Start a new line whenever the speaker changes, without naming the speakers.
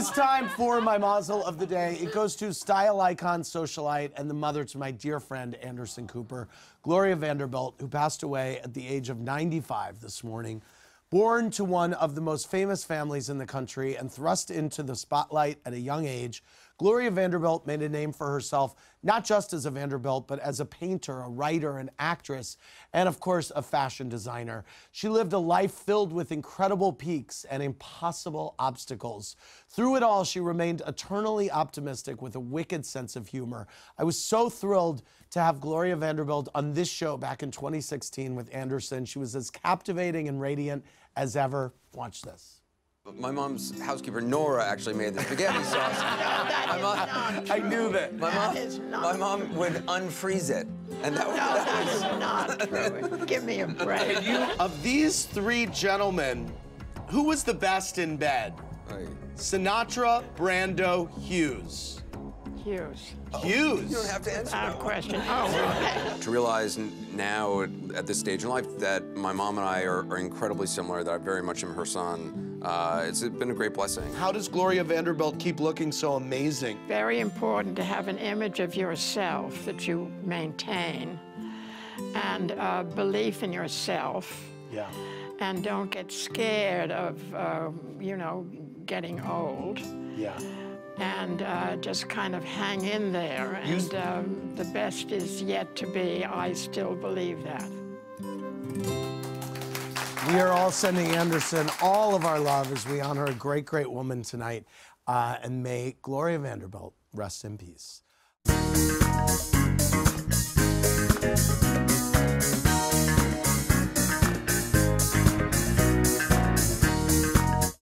is time for my mazel of the day. It goes to style icon, socialite, and the mother to my dear friend Anderson Cooper, Gloria Vanderbilt, who passed away at the age of 95 this morning. Born to one of the most famous families in the country and thrust into the spotlight at a young age, Gloria Vanderbilt made a name for herself, not just as a Vanderbilt, but as a painter, a writer, an actress, and of course, a fashion designer. She lived a life filled with incredible peaks and impossible obstacles. Through it all, she remained eternally optimistic with a wicked sense of humor. I was so thrilled to have Gloria Vanderbilt on this show back in 2016 with Anderson. She was as captivating and radiant as ever. Watch this.
My mom's housekeeper, Nora, actually made the spaghetti sauce.
my
mom,
I knew that.
My mom, my mom would unfreeze it.
And that, no, that, that was not true. Give me a break.
You, of these three gentlemen, who was the best in bed? Right. Sinatra, Brando, Hughes.
Hughes.
Hughes.
You don't have to answer
that question. Oh,
To realize now at this stage in life that my mom and I are, are incredibly similar, that I very much am her son, uh, it's been a great blessing.
How does Gloria Vanderbilt keep looking so amazing?
Very important to have an image of yourself that you maintain and uh, belief in yourself.
Yeah.
And don't get scared of, uh, you know, getting old.
Yeah
and uh, just kind of hang in there. And um, the best is yet to be. I still believe that.
We are all sending Anderson all of our love as we honor a great, great woman tonight. Uh, and may Gloria Vanderbilt rest in peace.